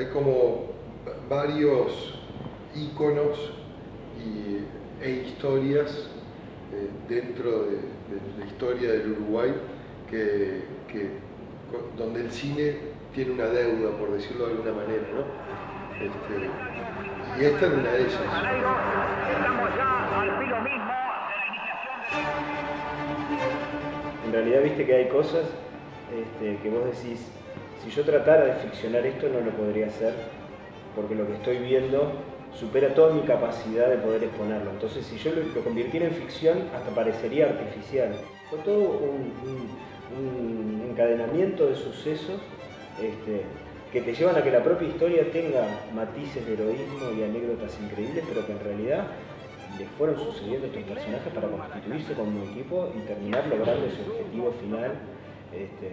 hay como varios íconos e historias eh, dentro de, la historia del Uruguay que, donde el cine tiene una deuda, por decirlo de alguna manera, ¿no? Este, y esta es una de ellas. En realidad viste que hay cosas este, que vos decís, si yo tratara de ficcionar esto no lo podría hacer, porque lo que estoy viendo supera toda mi capacidad de poder exponerlo. Entonces, si yo lo, convirtiera en ficción, hasta parecería artificial. Fue todo un, encadenamiento de sucesos este, que te llevan a que la propia historia tenga matices de heroísmo y anécdotas increíbles, pero que en realidad le fueron sucediendo estos personajes para constituirse como un equipo y terminar logrando su objetivo final este,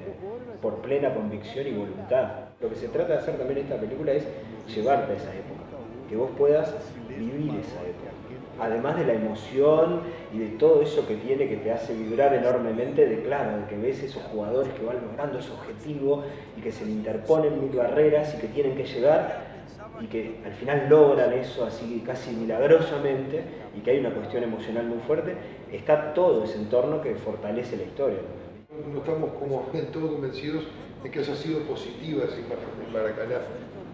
por plena convicción y voluntad. Lo que se trata de hacer también en esta película es llevarte a esa época que vos puedas vivir esa época. Además de la emoción y de todo eso que tiene que te hace vibrar enormemente, de claro, de que ves esos jugadores que van logrando ese objetivo y que se le interponen mil barreras y que tienen que llegar y que al final logran eso así casi milagrosamente y que hay una cuestión emocional muy fuerte, está todo ese entorno que fortalece la historia. No estamos como en todo convencidos de que haya sido positiva de Maracaná.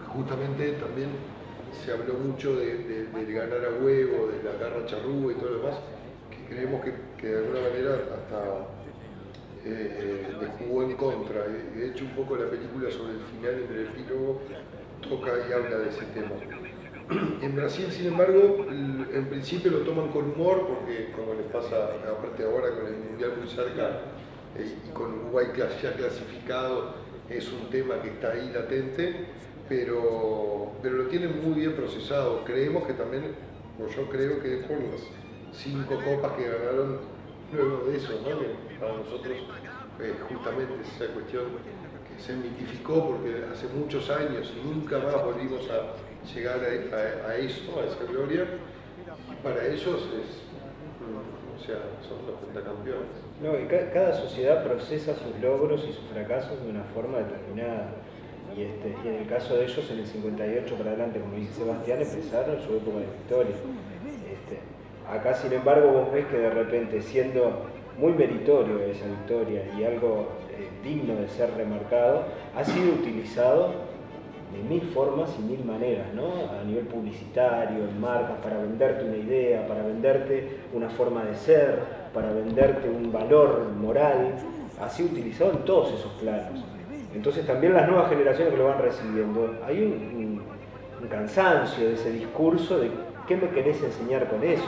Justamente también se habló mucho de, ganar a huevo, de la garra charrúa y todo lo demás, que creemos que, de alguna manera hasta eh, eh jugó en contra. De hecho, un poco la película sobre el final entre el epílogo toca y habla de ese tema. En Brasil, sin embargo, en principio lo toman con humor, porque como les pasa aparte ahora con el Mundial muy cerca y con Uruguay ya clasificado, es un tema que está ahí latente, pero, pero lo tienen muy bien procesado. Creemos que también, o yo creo que es por las cinco copas que ganaron luego de eso, ¿no? que para nosotros eh, justamente esa cuestión que se mitificó porque hace muchos años y nunca más volvimos a llegar a, eso, a esa gloria, para ellos es, o sea, son los pentacampeones. No, y cada sociedad procesa sus logros y sus fracasos de una forma determinada. Este, y, en el caso de ellos, en el 58 para adelante, como dice Sebastián, empezaron su época de victoria. Este, acá, sin embargo, vos ves que de repente, siendo muy meritorio esa victoria y algo eh, digno de ser remarcado, ha sido utilizado de mil formas y mil maneras, ¿no? A nivel publicitario, en marcas, para venderte una idea, para venderte una forma de ser, para venderte un valor moral, sido utilizado en todos esos planos. Entonces también las nuevas generaciones que lo van recibiendo, hay un, cansancio de ese discurso de qué me querés enseñar con eso.